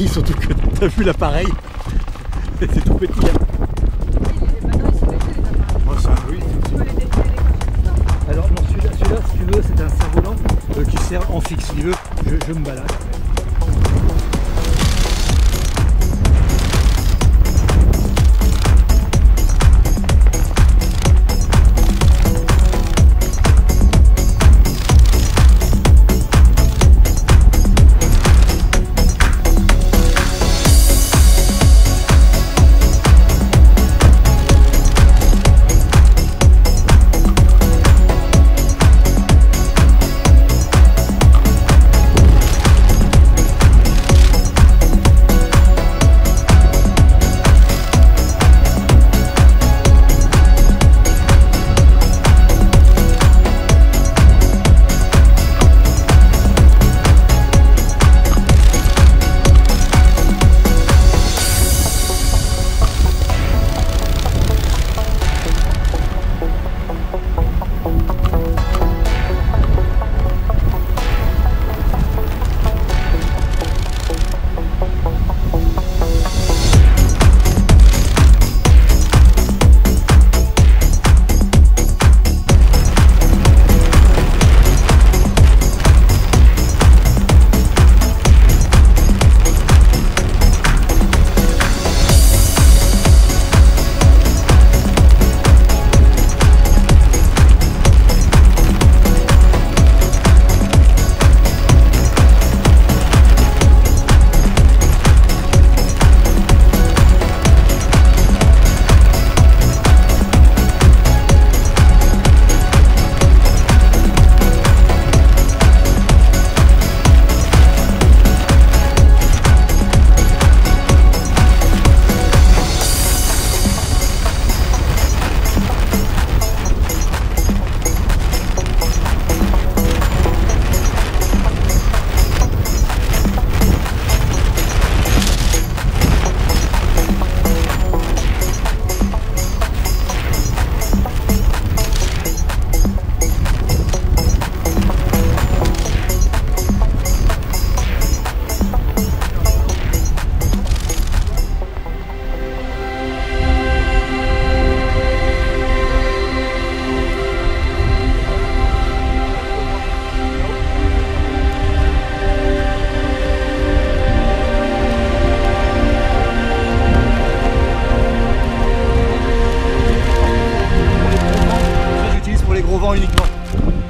surtout que t'as vu l'appareil. C'est tout petit. Hein. Oh, ça, oui, Alors celui-là, celui si tu veux, c'est un cerf-volant euh, qui sert en fixe. Si tu veux, je me balade.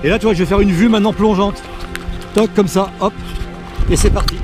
Et là, tu vois, je vais faire une vue maintenant plongeante. Toc, comme ça, hop, et c'est parti.